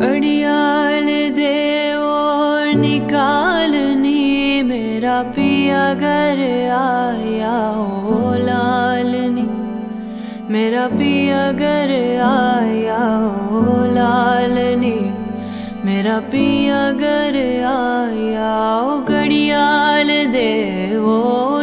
कड़ियाल दे और निकालनी, मेरा पिया घर आया हो लालनी। मेरा पिया घर आया हो लालनी। मेरा पिया घर आया ओ घड़ियाल दे वो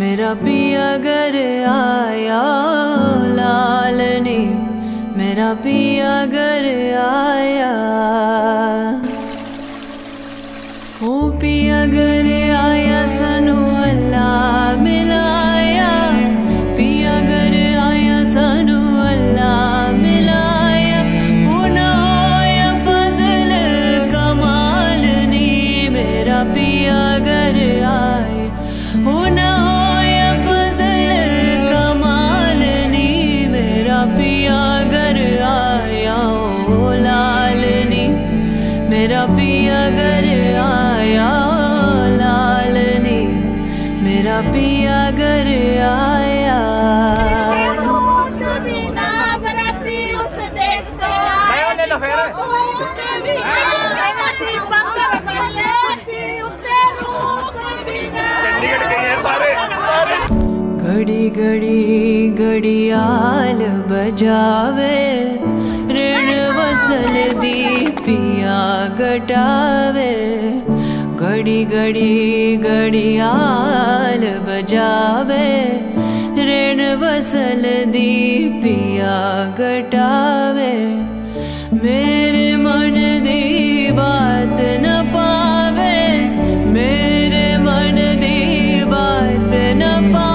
मेरा पिया घर आया ओ लालनी मेरा पिया घर आया ओ पिया घर आया सनु अल्लाह मिलाया पिया घर आया सनु अल्लाह मिलाया उनाया फजल कमाल नी मेरा पिया मेरा पिया घर आया लालनी मेरा पिया घर आया ਚੰਡੀਗੜ੍ਹ ਗਏ ਆ ਸਾਰੇ ਸਾਰੇ घड़ी घड़ी घड़ियाल बजावे ऋण वसल दी पिया घटावे, घड़ी घड़ी घड़ियाल बजावे। ऋण वसल दी पिया घटावे, मेरे मन दी बात न पावे, मेरे मन दी बात न पावे